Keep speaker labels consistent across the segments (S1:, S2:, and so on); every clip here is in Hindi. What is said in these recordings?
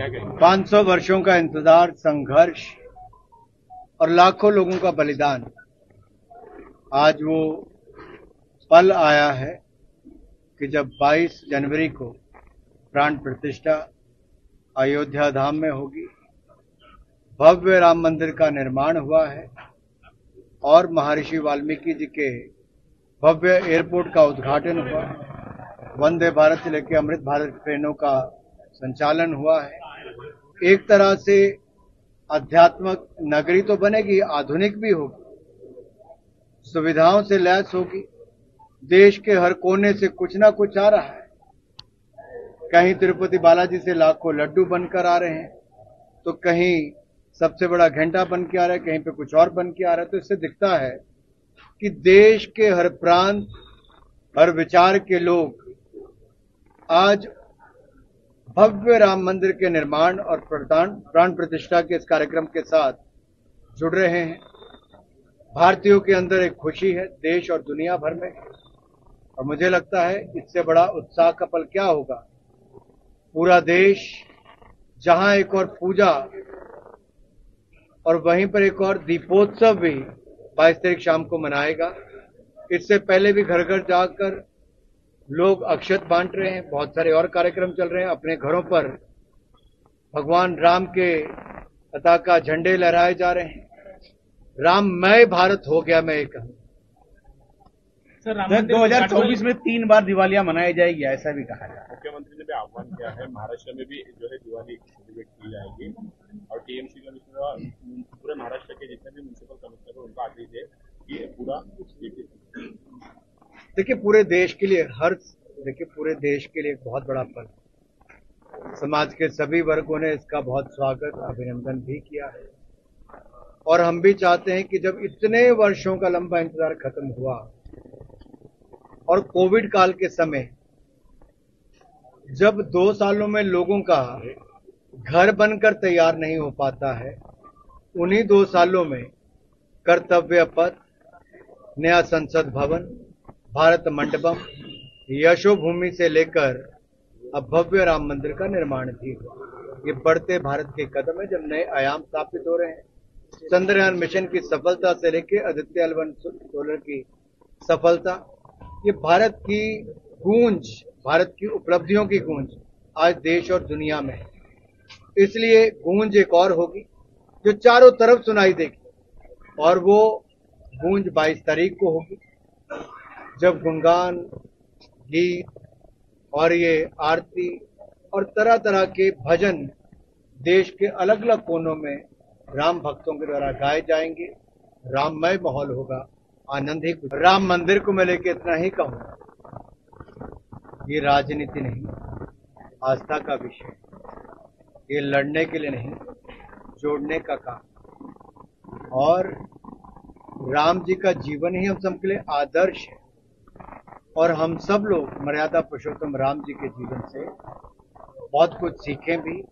S1: क्या कहेंगे
S2: 500 वर्षों का इंतज़ार, संघर्ष और लाखों लोगों का बलिदान। आज वो पल आया है कि जब 22 जनवरी को प्राण प्रतिष्ठा अयोध्या धाम में होगी, भव्य राम मंदिर का निर्माण हुआ है और महर्षि वाल्मीकि जी के भव्य एयरपोर्ट का उद्घाटन हुआ। है वंदे भारत से लेकर अमृत भारत ट्रेनों का संचालन हुआ है। एक तरह से आध्यात्मिक नगरी तो बनेगी, आधुनिक भी होगी। सुविधाओं से लैस होगी। देश के हर कोने से कुछ ना कुछ आ रहा है। कहीं तिरुपति बालाजी से लाखों लड्डू बनकर आ रहे हैं तो कहीं सबसे बड़ा घंटा बन के आ रहा है, कहीं पे कुछ और बन के आ रहा है तो इससे दिखता है कि देश के हर प्रांत, हर विचार के लोग आज भव्य राम मंदिर के निर्माण और प्राण प्राण प्रतिष्ठा के इस कार्यक्रम के साथ जुड़ रहे हैं। भारतीयों के अंदर एक खुशी है, देश और दुनिया भर में। और मुझे लगता है इससे बड़ा उत्साह का पल क्या होगा? पूरा देश जहाँ एक और पूजा और वहीं पर एक और दीपोत्सव भी बाईस तारीख शाम को मनाएगा। इससे पहले भी घर घर जाकर लोग अक्षत बांट रहे हैं बहुत सारे और कार्यक्रम चल रहे हैं अपने घरों पर। भगवान राम के पताका झंडे लहराए जा रहे हैं। राम राममय भारत हो गया मैं ये कहूँ
S3: सर
S4: सर
S3: मंदिर
S4: 2024 में तीन बार दिवालियाँ मनाई जाएगी ऐसा भी कहा जा रहा है।
S1: मुख्यमंत्री ने भी आह्वान किया है महाराष्ट्र में भी जो है दिवाली सेलिब्रेट की जाएगी। और टीएमसी कमिश्नर पूरे महाराष्ट्र के जितने भी म्यूनसिपल कमिश्नर हैं उनको आदेश है कि पूरा
S2: देखिए, पूरे देश के लिए हर, देखिए, पूरे देश के लिए एक बहुत बड़ा पल समाज के सभी वर्गों ने इसका बहुत स्वागत, अभिनंदन भी किया है। और हम भी चाहते हैं कि जब इतने वर्षों का लंबा इंतज़ार खत्म हुआ और कोविड काल के समय, जब दो सालों में लोगों का घर बनकर तैयार नहीं हो पाता है, उन्हीं दो सालों में कर्तव्य पथ नया संसद भवन भारत मंडपम यशो भूमि से लेकर अब भव्य राम मंदिर का निर्माण भी ये बढ़ते भारत के कदम है, जब नए आयाम स्थापित हो रहे हैं। चंद्रयान मिशन की सफलता से लेकर आदित्य एल वन सोलर की सफलता, ये भारत की गूंज, भारत की उपलब्धियों की गूंज आज देश और दुनिया में है। इसलिए गूंज एक और होगी, जो चारों तरफ़ सुनाई देगी, और वो गूंज 22 तारीख को होगी। जब गुणगान, गीत और ये आरती और तरह तरह के भजन देश के अलग अलग कोनों में राम भक्तों के द्वारा गाए जाएँगे, राममय माहौल होगा, आनंद ही राम मंदिर को मैं लेके इतना ही कहूँगा। ये राजनीति नहीं, आस्था का विषय। ये लड़ने के लिए नहीं, जोड़ने का काम। और राम जी का जीवन ही हम सबके लिए आदर्श है। और हम सब लोग मर्यादा पुरुषोत्तम राम जी के जीवन से बहुत कुछ सीखें भी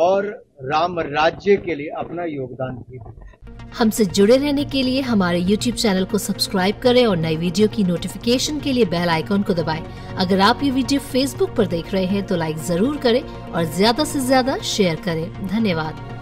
S2: और राम राज्य के लिए अपना योगदान भी
S5: हमसे जुड़े रहने के लिए हमारे YouTube चैनल को सब्सक्राइब करें और नई वीडियो की नोटिफिकेशन के लिए बेल आइकॉन को दबाएँ। अगर आप ये वीडियो Facebook पर देख रहे हैं तो लाइक ज़रूर करें और ज़्यादा से ज़्यादा शेयर करें। धन्यवाद।